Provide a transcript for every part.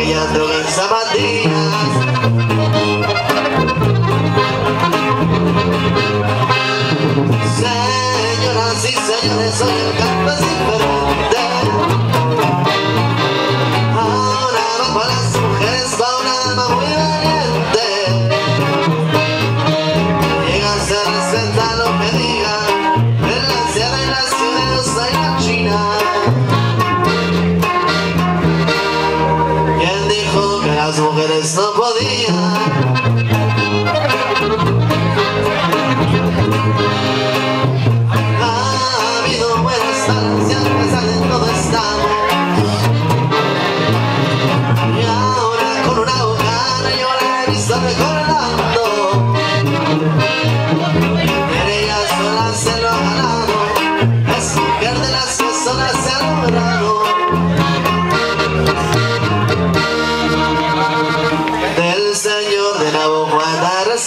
я дура, самодыя. Esto podía.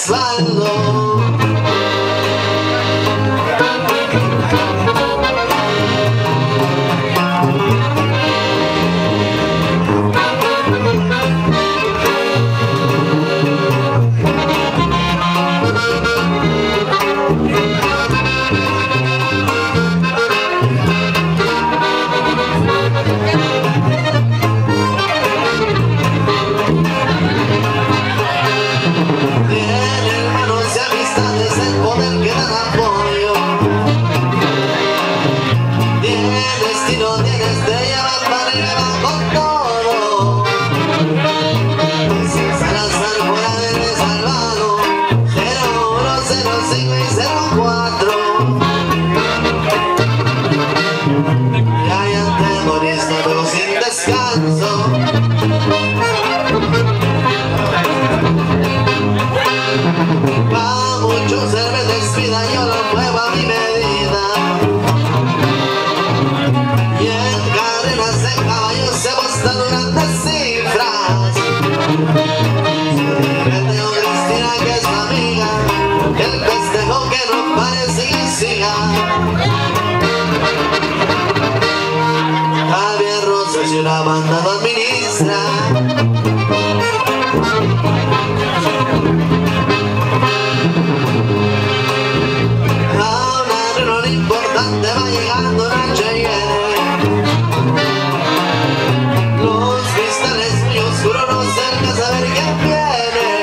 slide. was la banda no administra. A una reunión importante va llegando la Cheyenne Los cristales muy oscuros no se a saber quién viene.